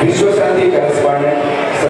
Vishwashanti correspondent